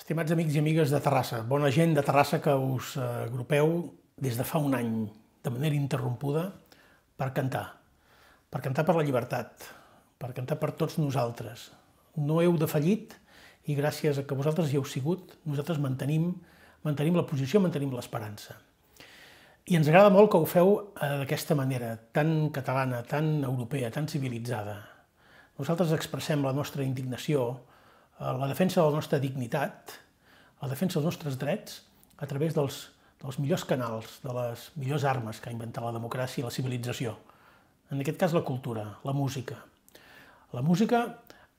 Estimats amics i amigues de Terrassa, bona gent de Terrassa que us eh, agrupeu des de fa un any de manera interrompuda per cantar. Per cantar per la llibertat, per cantar per tots nosaltres. No heu defallit i gràcies a que vosaltres hi heu sigut, nosaltres mantenim, mantenim la posició, mantenim l'esperança. I ens agrada molt que ho feu eh, d'aquesta manera, tan catalana, tan europea, tan civilitzada. Nosaltres expressem la nostra indignació, la defensa de la nostra dignitat, la defensa dels nostres drets, a través dels, dels millors canals, de les millors armes que ha inventat la democràcia i la civilització. En aquest cas, la cultura, la música. La música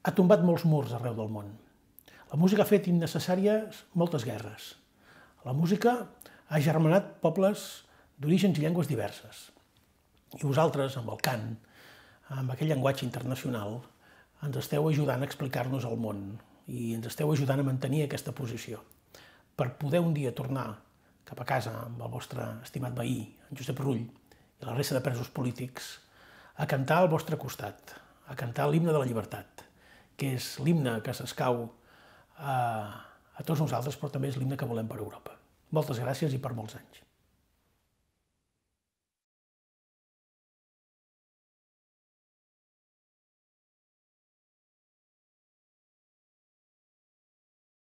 ha tombat molts murs arreu del món. La música ha fet innecessàries moltes guerres. La música ha germanat pobles d'orígens i llengües diverses. I vosaltres, amb el cant, amb aquell llenguatge internacional, ens esteu ajudant a explicar-nos el món, i ens esteu ajudant a mantenir aquesta posició per poder un dia tornar cap a casa amb el vostre estimat veí, en Josep Rull, i la resta de presos polítics, a cantar al vostre costat, a cantar l'himne de la llibertat, que és l'himne que s'escau a, a tots nosaltres, però també és l'himne que volem per Europa. Moltes gràcies i per molts anys.